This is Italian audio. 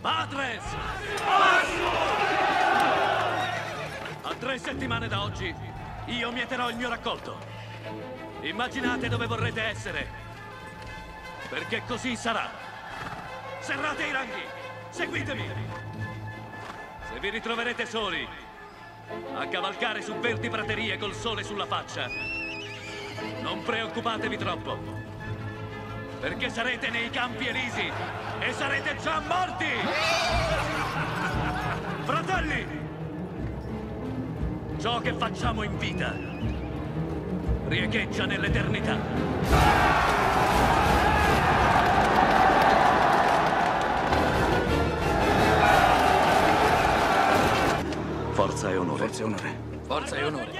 Patres! A tre settimane da oggi io mieterò il mio raccolto. Immaginate dove vorrete essere. Perché così sarà. Serrate i ranghi! Seguitemi! Se vi ritroverete soli, a cavalcare su verdi praterie col sole sulla faccia, non preoccupatevi troppo. Perché sarete nei campi elisi e sarete già morti! Fratelli! Ciò che facciamo in vita riecheggia nell'eternità. Forza e onore. Forza e onore. Forza e onore.